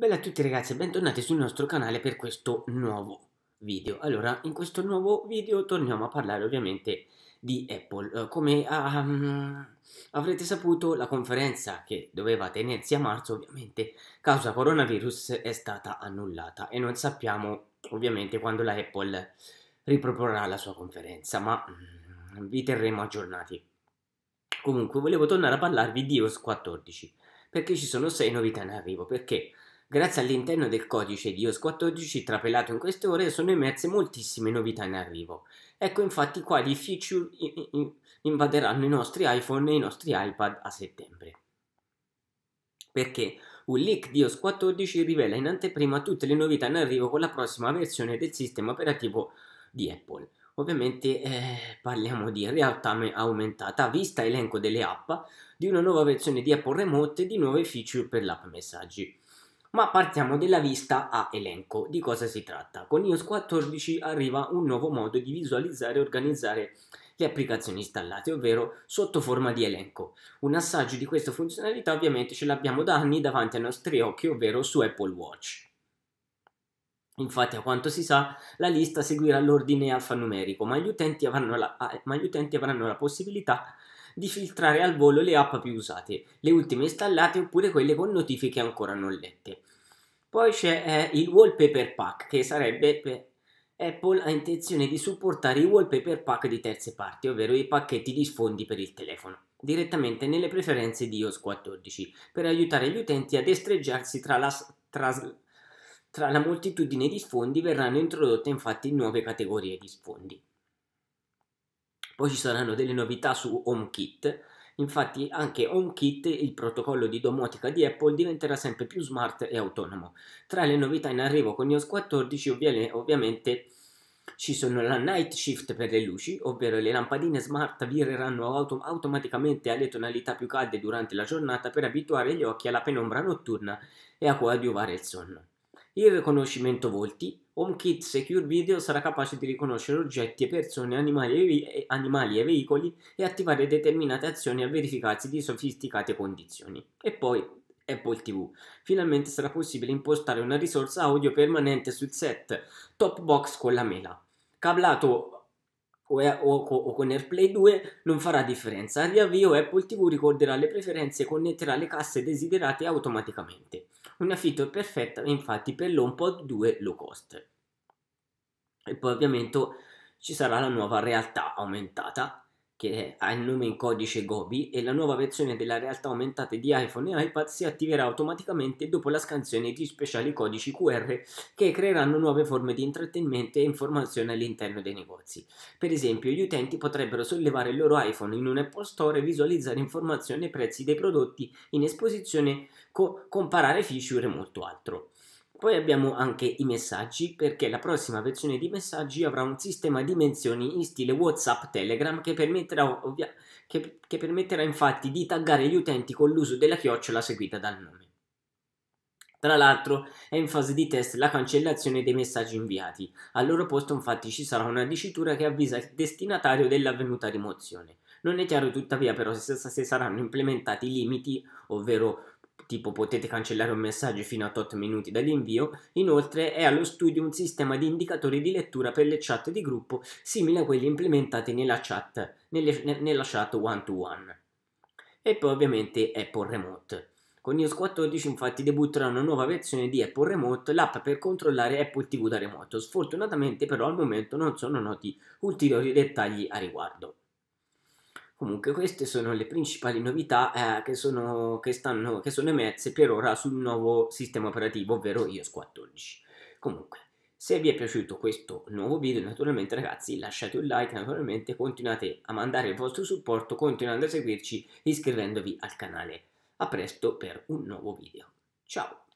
Bella a tutti ragazzi e bentornati sul nostro canale per questo nuovo video. Allora, in questo nuovo video torniamo a parlare ovviamente di Apple. Uh, come um, avrete saputo, la conferenza che doveva tenersi a marzo, ovviamente, causa coronavirus, è stata annullata e non sappiamo ovviamente quando la Apple riproporrà la sua conferenza, ma um, vi terremo aggiornati. Comunque, volevo tornare a parlarvi di iOS 14 perché ci sono 6 novità in arrivo, perché Grazie all'interno del codice di iOS 14 trapelato in queste ore sono emerse moltissime novità in arrivo. Ecco infatti quali feature invaderanno i nostri iPhone e i nostri iPad a settembre. Perché un leak di iOS 14 rivela in anteprima tutte le novità in arrivo con la prossima versione del sistema operativo di Apple. Ovviamente eh, parliamo di realtà aumentata, vista elenco delle app, di una nuova versione di Apple Remote e di nuove feature per l'app messaggi. Ma partiamo dalla vista a elenco. Di cosa si tratta? Con iOS 14 arriva un nuovo modo di visualizzare e organizzare le applicazioni installate, ovvero sotto forma di elenco. Un assaggio di questa funzionalità ovviamente ce l'abbiamo da anni davanti ai nostri occhi, ovvero su Apple Watch. Infatti, a quanto si sa, la lista seguirà l'ordine alfanumerico, ma gli utenti avranno la, ma gli utenti avranno la possibilità di filtrare al volo le app più usate, le ultime installate oppure quelle con notifiche ancora non lette. Poi c'è eh, il Wallpaper Pack, che sarebbe per Apple ha intenzione di supportare i wallpaper pack di terze parti, ovvero i pacchetti di sfondi per il telefono, direttamente nelle preferenze di iOS 14, per aiutare gli utenti a destreggiarsi tra la, tra, tra la moltitudine di sfondi verranno introdotte infatti nuove categorie di sfondi. Poi ci saranno delle novità su HomeKit, infatti anche HomeKit, il protocollo di domotica di Apple, diventerà sempre più smart e autonomo. Tra le novità in arrivo con iOS 14 ovvi ovviamente ci sono la night shift per le luci, ovvero le lampadine smart vireranno auto automaticamente alle tonalità più calde durante la giornata per abituare gli occhi alla penombra notturna e a coadiuvare il sonno. Il riconoscimento volti. HomeKit Secure Video sarà capace di riconoscere oggetti e persone, animali e, animali e veicoli e attivare determinate azioni a verificarsi di sofisticate condizioni. E poi Apple TV. Finalmente sarà possibile impostare una risorsa audio permanente sul set top box con la mela. Cablato o, o, o, con AirPlay 2 non farà differenza. Al riavvio Apple TV ricorderà le preferenze e connetterà le casse desiderate automaticamente. Una feature perfetta infatti per l'HomePod 2 low cost. E poi ovviamente ci sarà la nuova realtà aumentata che ha il nome in codice Gobi e la nuova versione della realtà aumentata di iPhone e iPad si attiverà automaticamente dopo la scansione di speciali codici QR che creeranno nuove forme di intrattenimento e informazione all'interno dei negozi. Per esempio, gli utenti potrebbero sollevare il loro iPhone in un Apple Store e visualizzare informazioni e prezzi dei prodotti in esposizione, co- comparare feature e molto altro. Poi abbiamo anche i messaggi perché la prossima versione di messaggi avrà un sistema di menzioni in stile WhatsApp Telegram che permetterà, ovvia- che, che permetterà infatti di taggare gli utenti con l'uso della chiocciola seguita dal nome. Tra l'altro è in fase di test la cancellazione dei messaggi inviati. Al loro posto infatti ci sarà una dicitura che avvisa il destinatario dell'avvenuta rimozione. Non è chiaro tuttavia però se, se saranno implementati limiti, ovvero tipo potete cancellare un messaggio fino a tot minuti dall'invio, inoltre è allo studio un sistema di indicatori di lettura per le chat di gruppo simile a quelli implementati nella chat, nelle, nella chat one-to-one. E poi ovviamente Apple Remote. Con iOS 14 infatti debutterà una nuova versione di Apple Remote, l'app per controllare Apple TV da remoto. Sfortunatamente però al momento non sono noti ulteriori dettagli a riguardo. Comunque queste sono le principali novità eh, che, sono, che, stanno, che sono emerse per ora sul nuovo sistema operativo, ovvero iOS 14. Comunque, se vi è piaciuto questo nuovo video, naturalmente ragazzi lasciate un like, naturalmente continuate a mandare il vostro supporto, continuando a seguirci iscrivendovi al canale. A presto per un nuovo video. Ciao!